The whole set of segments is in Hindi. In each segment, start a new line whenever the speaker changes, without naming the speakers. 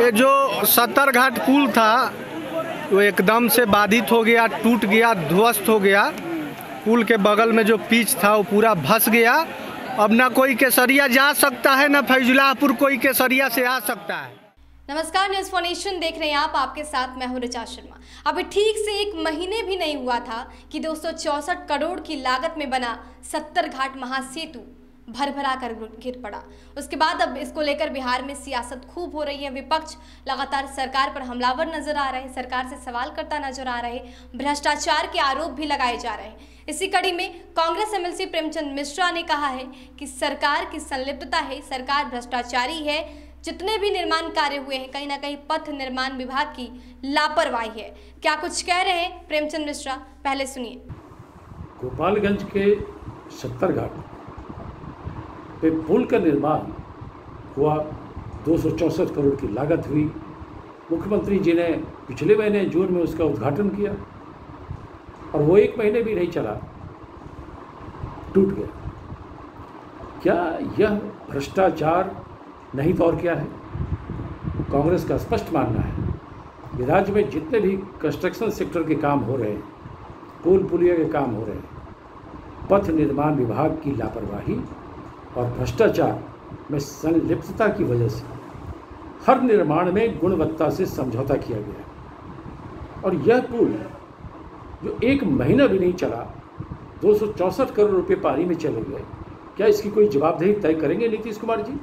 ये जो सत्तर घाट पुल था, वो एकदम से बाधित हो गया, टूट गया, ध्वस्त हो गया। पुल के बगल में जो पिच था, वो पूरा धस गया। अब ना कोई केसरिया जा सकता है, ना फैजुलापुर कोई केसरिया से आ सकता है।
नमस्कार, न्यूज़ फोनेशन देख रहे हैं आप। आपके साथ मैं हूँ ऋचा शर्मा। अभी ठीक से एक महीने भी नहीं हुआ था कि दो करोड़ की लागत में बना सत्तर घाट महासेतु। भर भरा कर गिर पड़ा। उसके बाद अब इसको लेकर बिहार में सियासत खूब हो रही है। विपक्ष लगातार सरकार पर हमलावर नज़र आ रहे सरकार से सवाल करता नज़र आ रहे भ्रष्टाचार के आरोप भी लगाए जा रहे हैं। इसी कड़ी में कांग्रेस एमएलसी प्रेमचंद मिश्रा ने कहा है कि सरकार की संलिप्तता है, सरकार भ्रष्टाचारी है, जितने भी निर्माण कार्य हुए हैं, कहीं ना कहीं पथ निर्माण विभाग की लापरवाही है। क्या कुछ कह रहे हैं प्रेमचंद मिश्रा? पहले सुनिए।
गोपालगंज के सत्तर घाट पे पुल का निर्माण हुआ। दो करोड़ की लागत हुई। मुख्यमंत्री जी ने, पिछले महीने जून में उसका उद्घाटन किया और वो एक महीने भी नहीं चला। टूट गया। क्या यह भ्रष्टाचार नहीं तो और क्या है? कांग्रेस का स्पष्ट मानना है राज्य में जितने भी कंस्ट्रक्शन सेक्टर के काम हो रहे हैं पुल पुलिया के काम हो रहे हैं, पथ निर्माण विभाग की लापरवाही और भ्रष्टाचार में संलिप्तता की वजह से हर निर्माण में गुणवत्ता से समझौता किया गया और यह पुल, जो एक महीना भी नहीं चला, दो सौ चौंसठ करोड़ रुपए पारी में चले गए। क्या इसकी कोई जवाबदेही तय करेंगे नीतीश कुमार जी?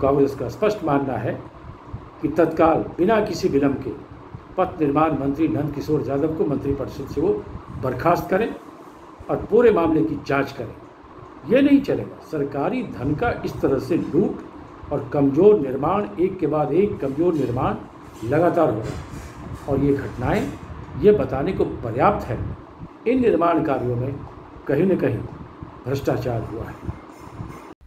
कांग्रेस का स्पष्ट मानना है कि तत्काल, बिना किसी विलंब के, पथ निर्माण मंत्री नंद किशोर यादव को मंत्रिपरिषद से वो बर्खास्त करें और पूरे मामले की जाँच करें। यह नहीं चलेगा। सरकारी धन का इस तरह से लूट और कमज़ोर निर्माण, एक के बाद एक कमज़ोर निर्माण लगातार हो रहा और ये घटनाएँ, ये बताने को पर्याप्त है, इन निर्माण कार्यों में कहीं न कहीं भ्रष्टाचार हुआ है।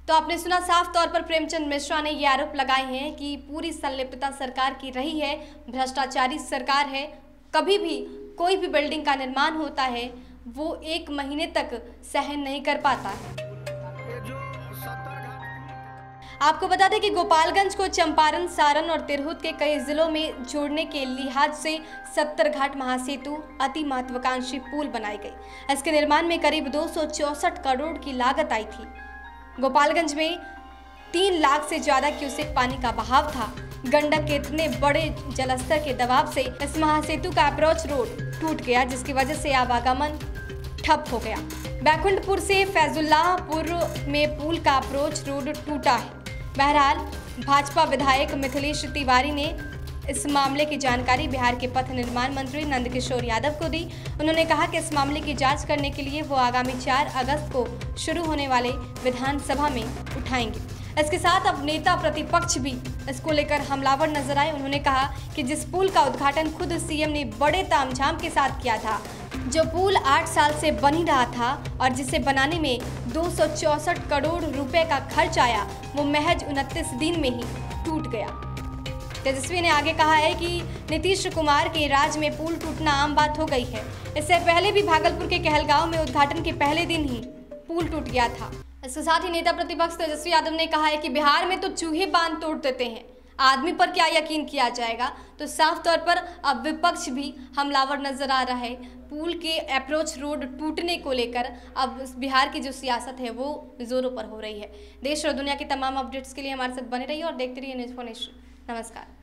तो आपने सुना, साफ़ तौर पर प्रेमचंद मिश्रा ने ये आरोप लगाए हैं कि पूरी संलिप्तता सरकार की रही है, भ्रष्टाचारी सरकार है। कभी भी कोई भी बिल्डिंग का निर्माण होता है, वो एक महीने तक सहन नहीं कर पाता है। आपको बता दें कि गोपालगंज को चंपारण, सारण और तिरहुत के कई जिलों में जोड़ने के लिहाज से सत्तर घाट महासेतु अति महत्वाकांक्षी पुल बनाई गई इसके निर्माण में करीब दो करोड़ की लागत आई थी। गोपालगंज में तीन लाख से ज़्यादा क्यूसेक पानी का बहाव था। गंडक के इतने बड़े जलस्तर के दबाव से इस महासेतु का अप्रोच रोड टूट गया, जिसकी वजह से आवागमन ठप हो गया। बैकुंठपुर से फैजुल्लाहपुर में पुल का अप्रोच रोड टूटा है। बहरहाल, भाजपा विधायक मिथिलेश तिवारी ने इस मामले की जानकारी बिहार के पथ निर्माण मंत्री नंदकिशोर यादव को दी। उन्होंने कहा कि इस मामले की जाँच करने के लिए वो आगामी 4 अगस्त को शुरू होने वाले विधानसभा में उठाएँगे। इसके साथ अब नेता प्रतिपक्ष भी इसको लेकर हमलावर नज़र आए। उन्होंने कहा कि जिस पुल का उद्घाटन खुद सीएम ने बड़े तामझाम के साथ किया था जो पुल आठ साल से बन ही रहा था और जिसे बनाने में दो करोड़ रुपए का खर्च आया, वो महज उनतीस दिन में ही टूट गया। तेजस्वी ने आगे कहा है कि नीतीश कुमार के राज में पुल टूटना आम बात हो गई है। इससे पहले भी भागलपुर के कहलगांव में उद्घाटन के पहले दिन ही पुल टूट गया था। इसके साथ ही नेता प्रतिपक्ष तेजस्वी यादव ने कहा है कि बिहार में तो चूहे बाँध तोड़ देते हैं। आदमी पर क्या यकीन किया जाएगा? तो साफ़ तौर पर अब विपक्ष भी हमलावर नज़र आ रहा है। पुल के अप्रोच रोड टूटने को लेकर अब बिहार की जो सियासत है, वो जोरों पर हो रही है। देश और दुनिया की तमाम अपडेट्स के लिए हमारे साथ बने रहिए और देखते रहिए न्यूज़ फोनेशन नमस्कार।